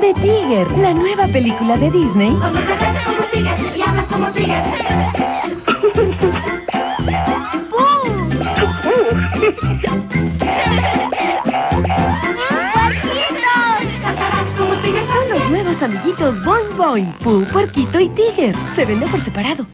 De Tiger, la nueva película de Disney. Cuando te tratas como tigre y hablas como tigre. Como tigre. Son los nuevos amiguitos Boing Boing, Pooh, Puerquito y Tiger. Se vende por separado.